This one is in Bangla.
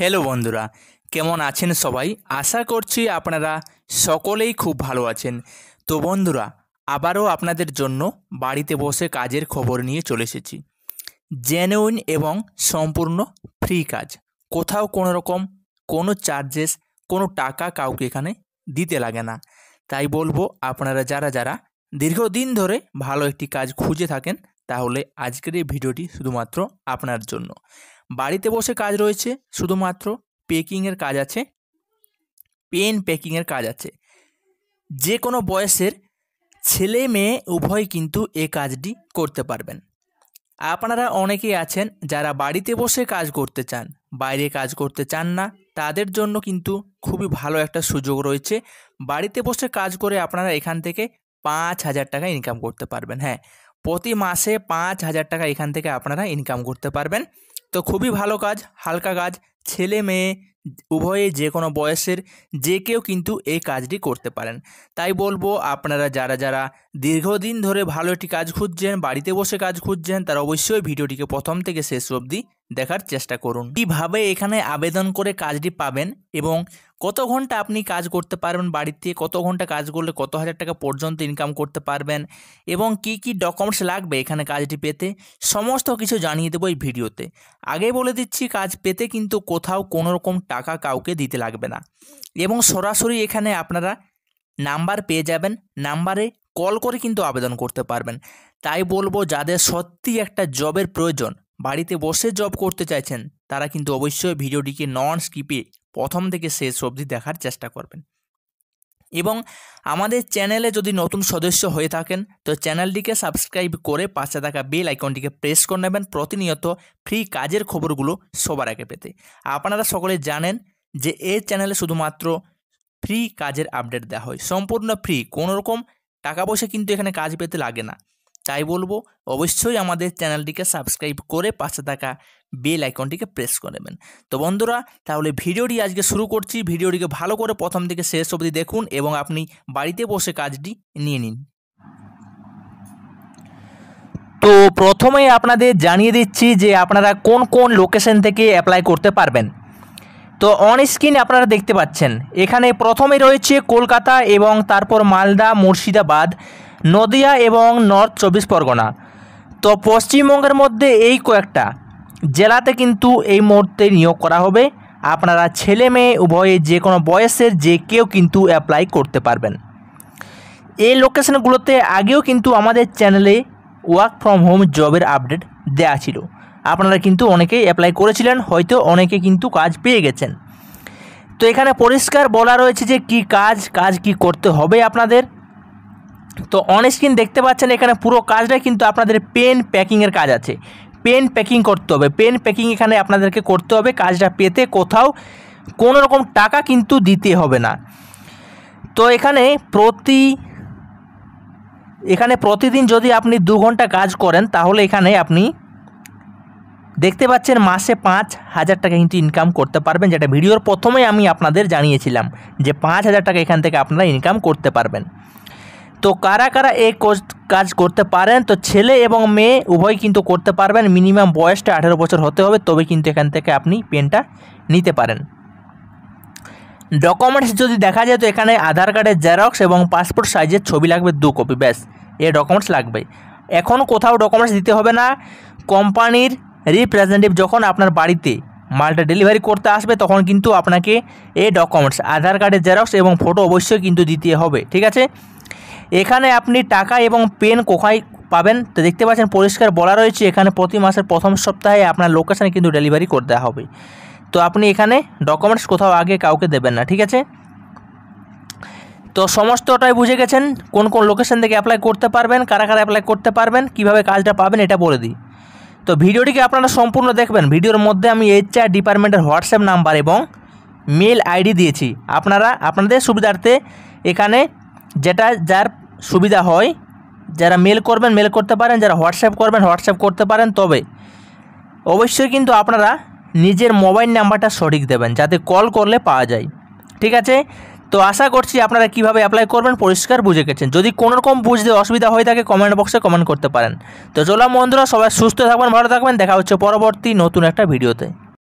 হ্যালো বন্ধুরা, কেমন আছেন সবাই? আশা করছি আপনারা সকলেই খুব ভালো আছেন। তো বন্ধুরা, আবারও আপনাদের জন্য বাড়িতে বসে কাজের খবর নিয়ে চলে এসেছি। জেনুইন এবং সম্পূর্ণ ফ্রি কাজ। কোথাও কোনো রকম কোনো চার্জেস কোনো টাকা কাউকে এখানে দিতে লাগে না। তাই বলব, আপনারা যারা যারা দীর্ঘদিন ধরে ভালো একটি কাজ খুঁজে থাকেন, তাহলে আজকের এই ভিডিওটি শুধুমাত্র আপনার জন্য। বাড়িতে বসে কাজ রয়েছে, শুধুমাত্র পেকিংয়ের কাজ আছে পেন প্যাকিংয়ের কাজ আছে। যে কোনো বয়সের ছেলে মেয়ে উভয় কিন্তু এ কাজটি করতে পারবেন। আপনারা অনেকেই আছেন যারা বাড়িতে বসে কাজ করতে চান, বাইরে কাজ করতে চান না, তাদের জন্য কিন্তু খুবই ভালো একটা সুযোগ রয়েছে। বাড়িতে বসে কাজ করে আপনারা এখান থেকে পাঁচ হাজার টাকা ইনকাম করতে পারবেন হ্যাঁ। প্রতি মাসে পাঁচ হাজার টাকা এখান থেকে আপনারা ইনকাম করতে পারবেন। তো খুবই ভালো কাজ, হালকা কাজ। ছেলে মেয়ে, উভয়ে যে কোনো বয়সের যে কেউ কিন্তু এই কাজটি করতে পারেন। তাই বলব, আপনারা যারা যারা দীর্ঘদিন ধরে ভালো একটি কাজ খুঁজছেন, বাড়িতে বসে কাজ খুঁজছেন, তারা অবশ্যই ভিডিওটিকে প্রথম থেকে শেষ অবধি দেখার চেষ্টা করুন। কীভাবে এখানে আবেদন করে কাজটি পাবেন এবং কত ঘণ্টা আপনি কাজ করতে পারবেন বাড়িতে কত ঘণ্টা কাজ করলে কত হাজার টাকা পর্যন্ত ইনকাম করতে পারবেন এবং কি কি ডকুমেন্টস লাগবে এখানে কাজটি পেতে, সমস্ত কিছু জানিয়ে দেবো এই ভিডিওতে। আগে বলে দিচ্ছি, কাজ পেতে কিন্তু কোথাও কোনো রকম টাকা কাউকে দিতে লাগবে না এবং সরাসরি এখানে আপনারা নাম্বার পেয়ে যাবেন, নাম্বারে কল করে কিন্তু আবেদন করতে পারবেন। তাই বলব, যাদের সত্যি একটা জবের প্রয়োজন বাড়িতে বসে জব করতে চাইছেন, তারা কিন্তু অবশ্যই ভিডিওটিকে নন স্কিপে প্রথম থেকে শেষ অবধি দেখার চেষ্টা করবেন। এবং আমাদের চ্যানেলে যদি নতুন সদস্য হয়ে থাকেন, তো চ্যানেলটিকে সাবস্ক্রাইব করে পাশে থাকা বেল আইকনটিকে প্রেস করে নেবেন প্রতিনিয়ত ফ্রি কাজের খবরগুলো সবার আগে পেতে। আপনারা সকলে জানেন যে এই চ্যানেলে শুধুমাত্র ফ্রি কাজের আপডেট দেওয়া হয়, সম্পূর্ণ ফ্রি কোনো রকম টাকা পয়সা কিন্তু এখানে কাজ পেতে লাগে না। তাই বলব, অবশ্যই আমাদের চ্যানেলটিকে সাবস্ক্রাইব করে পাশে থাকা বেল আইকনটিকে প্রেস করে নেবেন। তো বন্ধুরা, তাহলে ভিডিওটি আজকে শুরু করছি। ভিডিওটিকে ভালো করে প্রথম থেকে শেষ অবধি দেখুন এবং আপনি বাড়িতে বসে কাজটি নিয়ে নিন। তো প্রথমে আপনাদের জানিয়ে দিচ্ছি যে আপনারা কোন কোন লোকেশন থেকে অ্যাপ্লাই করতে পারবেন। তো অন স্ক্রিন আপনারা দেখতে পাচ্ছেন, এখানে প্রথমে রয়েছে কলকাতা এবং তারপর মালদা, মুর্শিদাবাদ। নদিয়া এবং নর্থ চব্বিশ পরগনা। তো পশ্চিমবঙ্গের মধ্যে এই কয়েকটা জেলাতে কিন্তু এই মুহূর্তে নিয়োগ করা হবে। আপনারা ছেলে মেয়ে, উভয়ে যে কোনো বয়সের যে কেউ কিন্তু অ্যাপ্লাই করতে পারবেন। এই লোকেশনগুলোতে আগেও কিন্তু আমাদের চ্যানেলে ওয়ার্ক ফ্রম হোম জবের আপডেট দেওয়া ছিল। আপনারা কিন্তু অনেকেই অ্যাপ্লাই করেছিলেন, হয়তো অনেকে কিন্তু কাজ পেয়ে গেছেন। তো এখানে পরিষ্কার বলা রয়েছে যে কি কাজ কাজ কি করতে হবে আপনাদের। তো অন স্ক্রিন দেখতে পাচ্ছেন এখানে পুরো কাজটাই কিন্তু আপনাদের পেন প্যাকিংয়ের কাজ আছে। পেন প্যাকিং করতে হবে। পেন প্যাকিং এখানে আপনাদেরকে করতে হবে। কাজটা পেতে কোথাও কোনো রকম টাকা কিন্তু দিতে হবে না। তো এখানে প্রতি, এখানে প্রতিদিন যদি আপনি দু ঘণ্টা কাজ করেন, তাহলে এখানে আপনি দেখতে পাচ্ছেন মাসে পাঁচ হাজার টাকা কিন্তু ইনকাম করতে পারবেন, যেটা ভিডিওর প্রথমে আমি আপনাদের জানিয়েছিলাম যে পাঁচ হাজার টাকা এখান থেকে আপনারা ইনকাম করতে পারবেন। তো কারা কারা এই কাজ করতে পারেন? তো ছেলে এবং মেয়ে উভয় কিন্তু করতে পারবেন। মিনিমাম বয়সটা আঠেরো বছর হতে হবে, তবে কিন্তু এখান থেকে আপনি পেনটা নিতে পারেন। ডকুমেন্টস যদি দেখা যায়, তো এখানে আধার কার্ডের জেরক্স এবং পাসপোর্ট সাইজের ছবি লাগবে, দু কপি, ব্যাস, এই ডকুমেন্টস লাগবে। এখন কোথাও ডকুমেন্টস দিতে হবে না। কোম্পানির রিপ্রেজেন্টেটিভ যখন আপনার বাড়িতে মালটা ডেলিভারি করতে আসবে, তখন কিন্তু আপনাকে এই ডকুমেন্টস, আধার কার্ডের জেরক্স এবং ফটো অবশ্যই কিন্তু দিতে হবে, ঠিক আছে? এখানে আপনি টাকা এবং পেন কোথায় পাবেন? তো দেখতে পাচ্ছেন, পরিষ্কার বলা রয়েছে, এখানে প্রতি মাসের প্রথম সপ্তাহে আপনার লোকেশানে কিন্তু ডেলিভারি করে দেওয়া হবে। তো আপনি এখানে ডকুমেন্টস কোথাও আগে কাউকে দেবেন না, ঠিক আছে? তো সমস্তটাই বুঝে গেছেন, কোন কোন লোকেশান থেকে অ্যাপ্লাই করতে পারবেন, কারা কারা অ্যাপ্লাই করতে পারবেন, কীভাবে কাজটা পাবেন, এটা বলে দিই। তো ভিডিওটিকে আপনারা সম্পূর্ণ দেখবেন, ভিডিওর মধ্যে আমি এইচআর ডিপার্টমেন্টের হোয়াটসঅ্যাপ নাম্বার এবং মেল আইডি দিয়েছি। আপনারা, আপনাদের সুবিধার্থে এখানে যেটা, যার সুবিধা হয়। যারা মেল করবেন মেল করতে পারেন, যারা হোয়াটসঅ্যাপ করবেন হোয়াটসঅ্যাপ করতে পারেন। তবে অবশ্যই কিন্তু আপনারা নিজের মোবাইল নাম্বারটা সঠিক দেবেন, যাতে কল করলে পাওয়া যায়। ঠিক আছে? তো আশা করছি আপনারা কীভাবে অ্যাপ্লাই করবেন পরিষ্কার বুঝে গেছেন। যদি কোনো রকম বুঝতে অসুবিধা হয়ে থাকে কমেন্ট বক্সে কমেন্ট করতে পারেন। তো চলো বন্ধুরা, সবাই সুস্থ থাকবেন, ভালো থাকবেন। দেখা হচ্ছে পরবর্তী নতুন একটা ভিডিওতে